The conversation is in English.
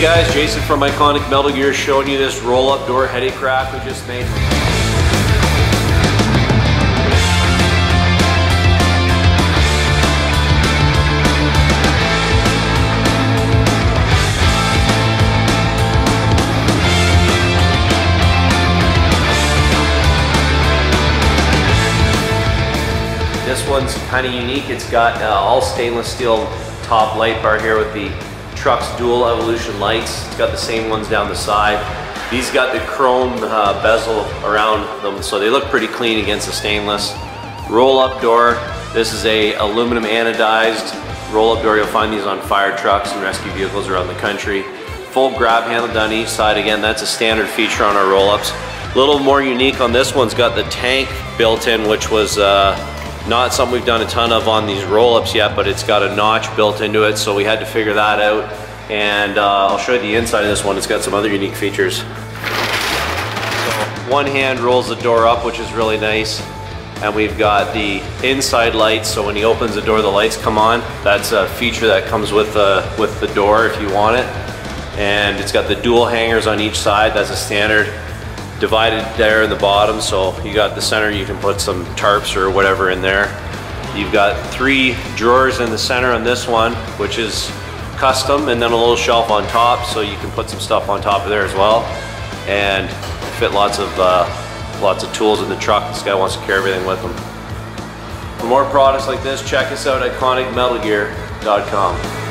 guys, Jason from Iconic Metal Gear showing you this roll-up door headache rack we just made. This one's kind of unique. It's got uh, all stainless steel top light bar here with the truck's dual evolution lights. It's got the same ones down the side. These got the chrome uh, bezel around them, so they look pretty clean against the stainless. Roll-up door. This is a aluminum anodized roll-up door. You'll find these on fire trucks and rescue vehicles around the country. Full grab handle down each side. Again, that's a standard feature on our roll-ups. A little more unique on this one's got the tank built in, which was uh, not something we've done a ton of on these roll-ups yet, but it's got a notch built into it, so we had to figure that out. And uh, I'll show you the inside of this one. It's got some other unique features. So one hand rolls the door up, which is really nice. And we've got the inside lights, so when he opens the door, the lights come on. That's a feature that comes with the, with the door if you want it. And it's got the dual hangers on each side. That's a standard divided there in the bottom so you got the center you can put some tarps or whatever in there. You've got three drawers in the center on this one which is custom and then a little shelf on top so you can put some stuff on top of there as well. And fit lots of uh, lots of tools in the truck. This guy wants to carry everything with him. For more products like this check us out at iconicmetalgear.com